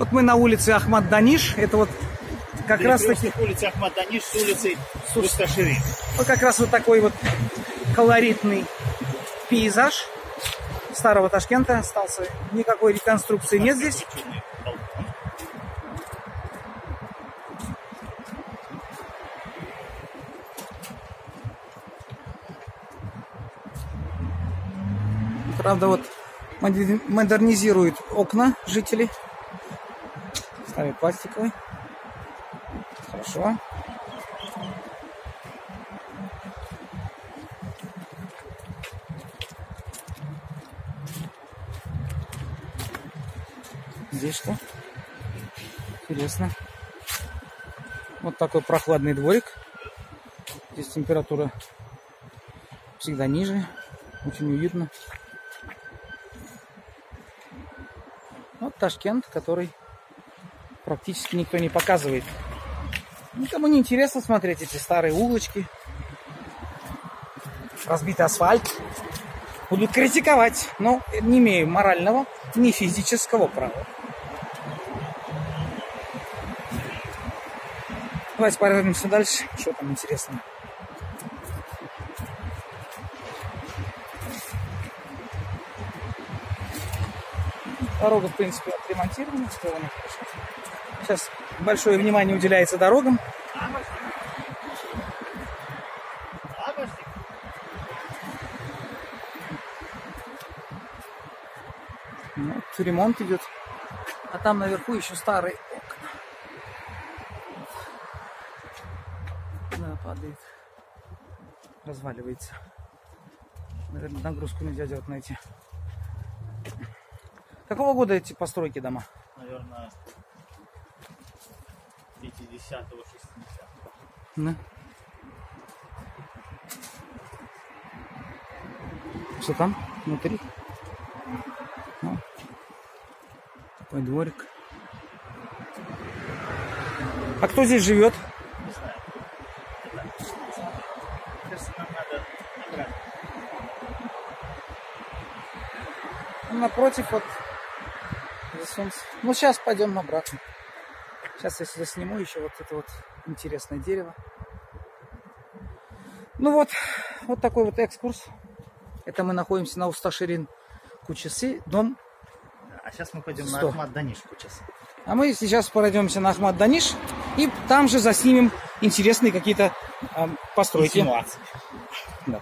Вот мы на улице Ахмад Даниш. Это вот как раз таки... улицы Ахмад Даниш с улицы Усташирин. Вот как раз вот такой вот колоритный пейзаж старого Ташкента остался. Никакой реконструкции нет здесь. Правда, вот модернизируют окна жителей. Ставят пластиковый. Хорошо. Здесь что? Интересно. Вот такой прохладный дворик. Здесь температура всегда ниже. Очень уютно. Вот Ташкент, который практически никто не показывает. Никому не интересно смотреть эти старые улочки. Разбитый асфальт. Будут критиковать, но не имею морального, ни физического права. Давайте повернемся дальше. Что там интересно? Дорога, в принципе, отремонтирована, сделана хорошо. Сейчас большое внимание уделяется дорогам. Ну, вот ремонт идет. А там наверху еще старые окна. Да, падает. Разваливается. Наверное, нагрузку нельзя делать на эти. Какого года эти постройки дома? Наверное, 50-го, 60-го. Да. Что там внутри? О, такой дворик. А кто здесь живет? Не знаю. Кажется, нам надо играть. Напротив вот за солнце. Ну, сейчас пойдем обратно. Сейчас я сюда сниму еще вот это вот интересное дерево. Ну вот, вот такой вот экскурс. Это мы находимся на Усташирин Кучасы, дом. А сейчас мы пойдем Сто. на Ахмад Данишку сейчас. А мы сейчас пройдемся на Ахмад Даниш и там же заснимем интересные какие-то а, постройки. Да.